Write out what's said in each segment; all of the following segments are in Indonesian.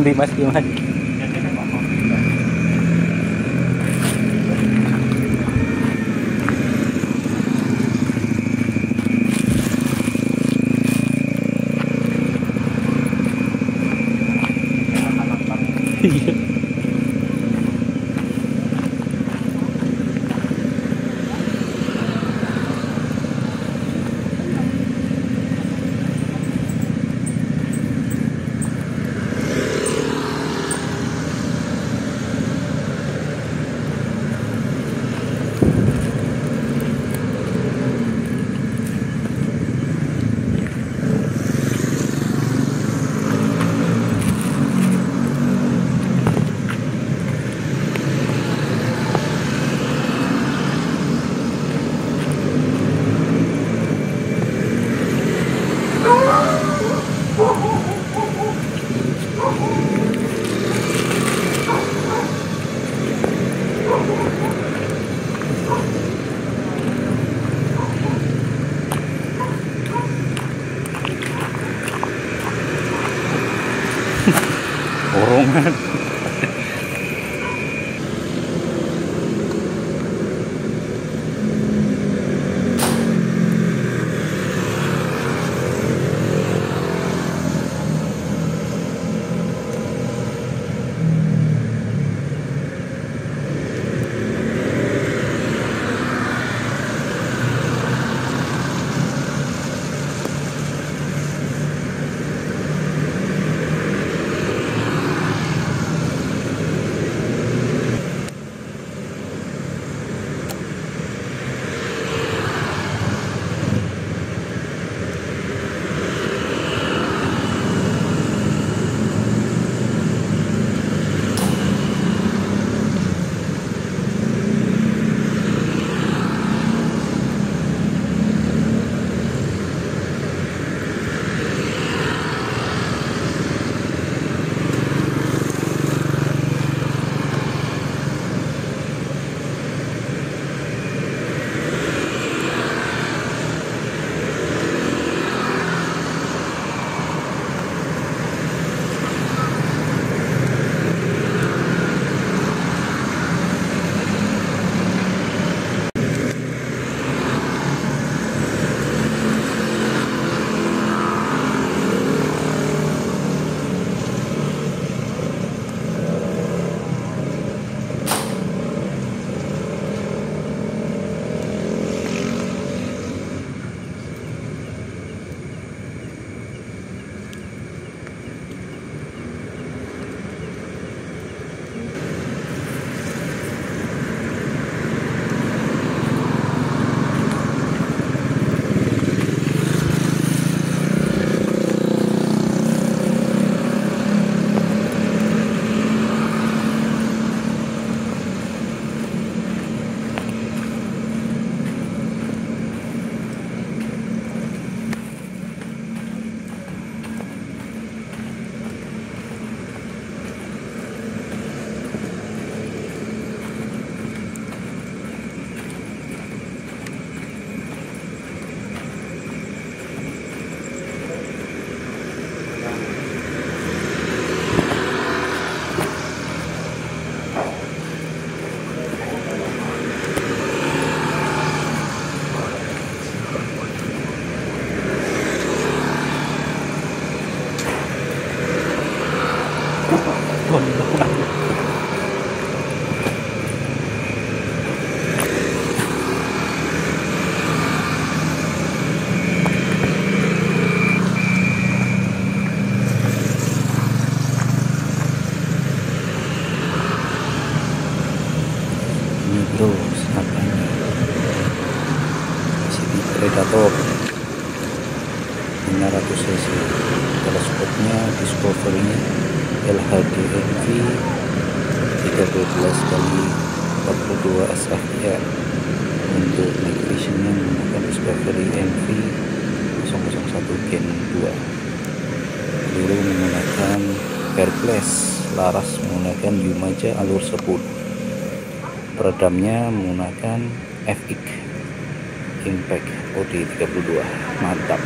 sok ndi Ini bro, senapannya CB Predator. 500 cc. Teleskopnya Discovery LHDMV 13 kali 42 SFR untuk night menggunakan Discovery MV 001 Gen 2 peluru menggunakan Perclass laras menggunakan Yumaja alur 10 peredamnya menggunakan FX Impact OD32 mantap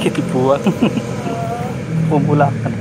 Dikit dibuang. Pembulakan.